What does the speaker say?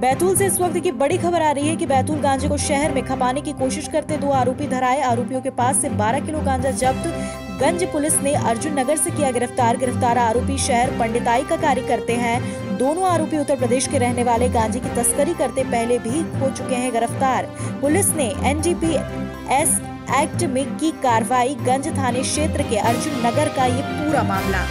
बैतूल से इस वक्त की बड़ी खबर आ रही है कि बैतूल गांजे को शहर में खपाने की कोशिश करते दो आरोपी धराए। आरोपियों के पास से 12 किलो गांजा जब्त। गंज पुलिस ने अर्जुन नगर से किया गिरफ़्तार। गिरफ़्तार आरोपी शहर पंडिताई का कार्य करते हैं। दोनों आरोपी उत्तर प्रदेश के रहने वाले। गांजे की तस्करी करते पहले भी हो चुके हैं गिरफ़्तार। पुलिस ने एनडीपी एस एक्ट में की कार्रवाई। गंज थाने क्षेत्र के अर्जुन नगर का ये पूरा मामला।